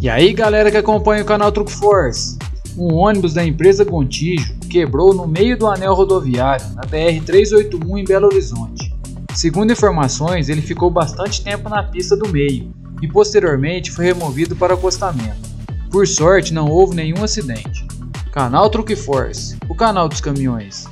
E aí galera que acompanha o canal Truck Force, um ônibus da empresa Contígio quebrou no meio do anel rodoviário na BR-381 em Belo Horizonte. Segundo informações, ele ficou bastante tempo na pista do meio e posteriormente foi removido para o acostamento. Por sorte não houve nenhum acidente. Canal Truck Force, o canal dos caminhões.